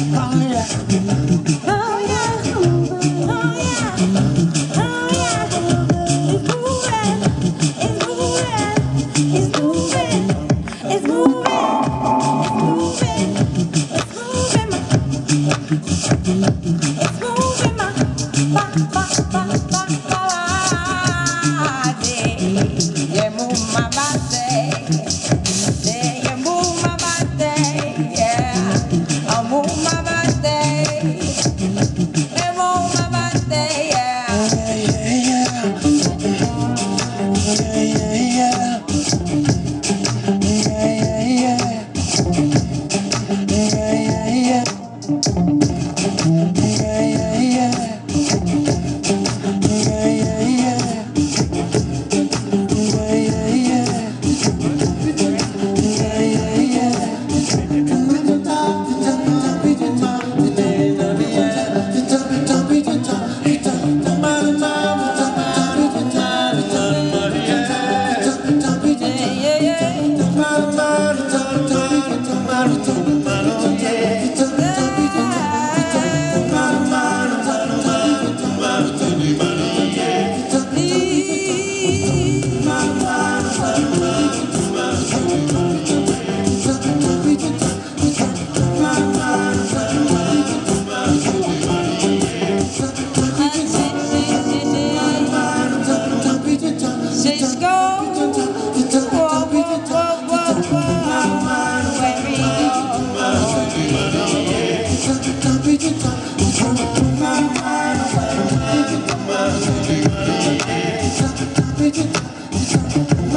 Oh yeah. Oh yeah.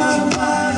my.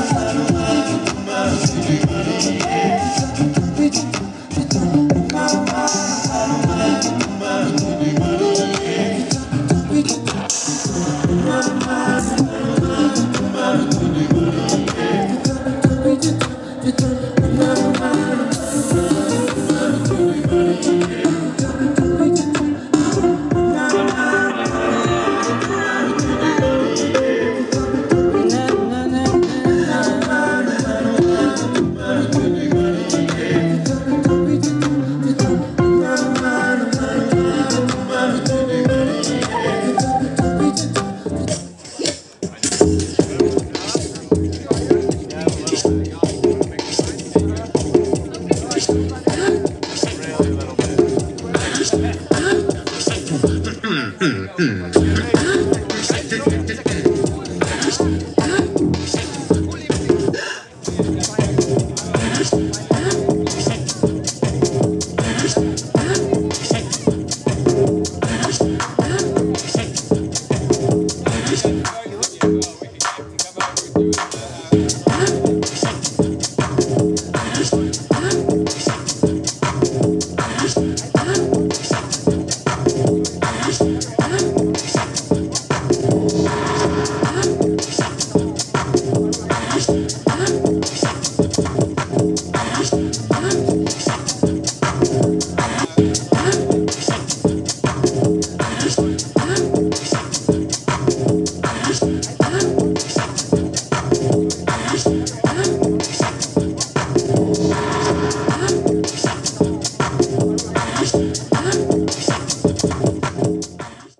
tête.